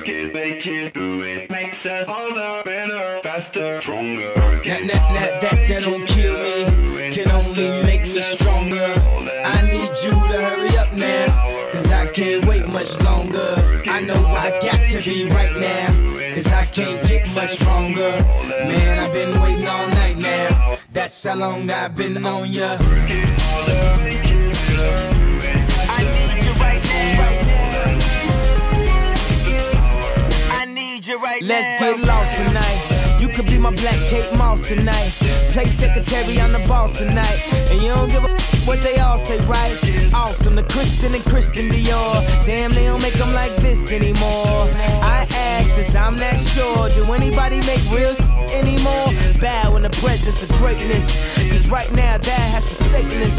Work it, make it, do it. Makes us harder, better, faster, stronger. That, that, that, that, that don't kill me, can only make us stronger. I need you to hurry up now, cause I can't wait much longer. I know I got to be right now, cause I can't get much stronger. Man, I've been waiting all night now, that's how long I've been on ya. Right Let's now. get lost tonight. You could be my black Kate Moss tonight. Play secretary, I'm the boss tonight. And you don't give a what they all say, right? Awesome, the Christian and Christian Dior. Damn, they don't make them like this anymore. I ask, cause I'm not sure. Do anybody make real anymore? Bow in the presence of greatness. Cause right now, that has forsaken us.